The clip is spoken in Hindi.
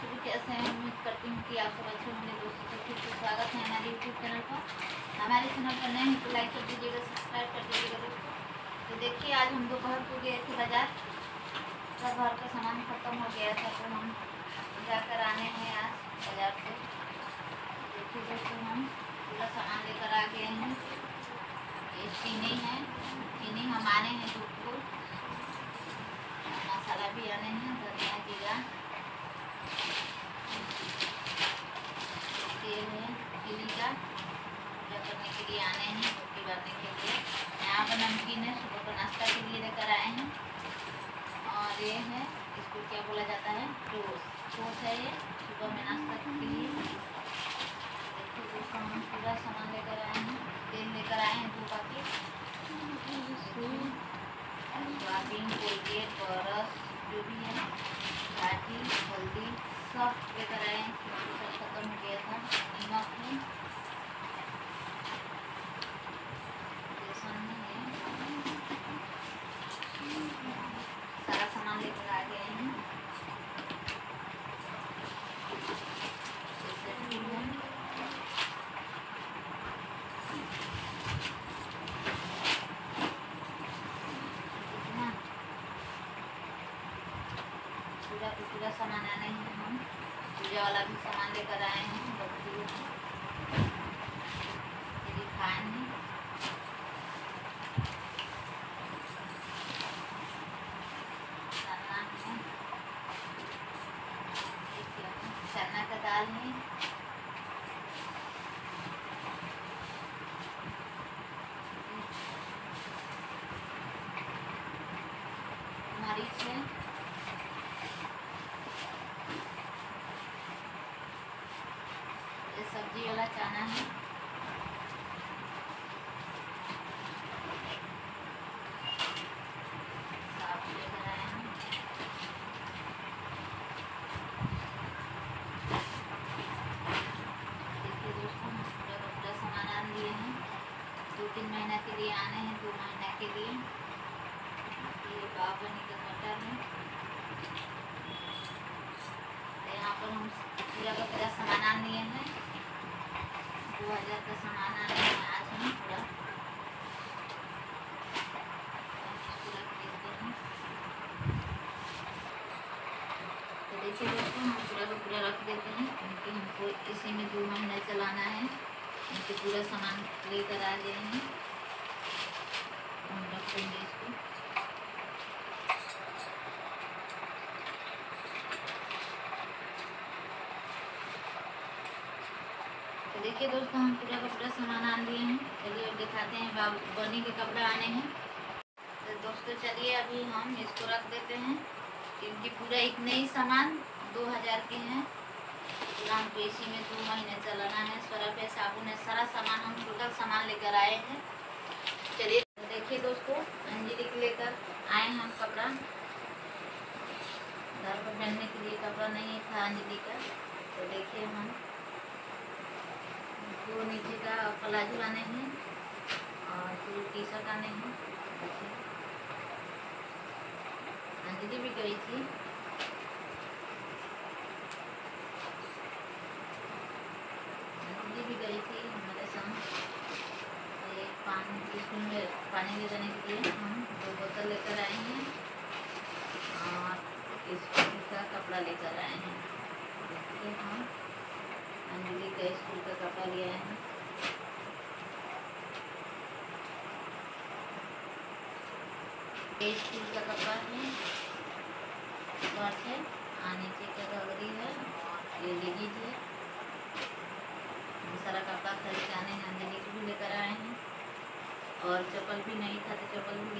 सभी कैसे हैं उम्मीद करती हूँ कि आप सब अच्छे होंगे दोस्तों तो फिर से स्वागत है हमारे यूट्यूब चैनल पर। हमारे चैनल पर नए हैं तो लाइक कर दीजिएगा सब्सक्राइब कर दीजिएगा तो देखिए, आज हम दोपहर को गए थे बाज़ार। सब घर का सामान खत्म हो गया था तो हम जाकर आने हैं आज बाज़ार से देखिए दोस्तों हम पूरा सामान लेकर आ गए हैं ये चीनी है चीनी हम आने हैं दूध को मसाला भी आने हैं धनिया जीरा तेल है चीनी का पूजा करने के लिए आने हैं, रोटी बनाने के लिए। यहाँ पर नमकीन है, सुबह को नाश्ता के लिए लेकर आए हैं। और ये है, इसको क्या बोला जाता है? टोस्ट टोस्ट है ये, सुबह में नाश्ता के लिए। हम पूरा सामान लेकर आए हैं, तेल लेकर आए हैं दो पैकेट सोयाबीन, कोलगेट, बरस, जो भी है घाटी हल्दी, सब लेकर आए हैं। सब खत्म हो गया था, नमक है बेसन है सारा सामान लेकर आ गए हैं जैसे भी है इतना पूरा की पूजा सामान आने हैं हम। पूजा वाला भी सामान लेकर आए हैं। बकरी का दाल है मरीच है ये सब्ज़ी वाला चना है। तीन महीना के लिए आने हैं, दो महीना के लिए। मटर है। तो यहाँ पर हम पूरा का पूरा सामान आन लिए हैं। दो हज़ार का सामान आने हैं आज हम पूरा हैं तो देखिए दोस्तों, हम पूरा का पूरा रख देते हैं, क्योंकि हमको इसी में दो महीना चलाना है। पूरा सामान लेकर आ गए हैं। हम रख इसको। देखिए दोस्तों, हम पूरा कपड़ा सामान आन लिए हैं। चलिए अब दिखाते हैं बाबू बनी के कपड़े आने हैं। तो दोस्तों, चलिए अभी हम इसको रख देते हैं। क्योंकि पूरा इतने ही सामान दो हज़ार के हैं। पूरा हमको इसी में दो महीने चलाना है। सरफ है साबुन है सारा सामान हम टोटल सामान लेकर आए हैं। चलिए तो देखिए दोस्तों, अंजलि के लेकर आए हम कपड़ा। घर पर पहनने के लिए कपड़ा नहीं था अंजलि का। तो देखिए हम नीचे का प्लाजो आने हैं और दो टी शर्ट आने हैं अंजलि भी गई थी। अंजलि भी गई थी हमारे संग। एक पानी स्कूल में पानी ले जाने के लिए हम दो बोतल लेकर आए हैं और स्कूल का कपड़ा लेकर आए हैं। देखिए हम। अंजलि का स्कूल का कपड़ा ले आए हैं। स्कूल का कपड़ा है। शर्ट है। नीचे का घगरी है? और ये लेगीज है सारा कपड़ा खरीद के आने अंजलि को भी लेकर आए हैं। और चप्पल भी नहीं था तो चप्पल भी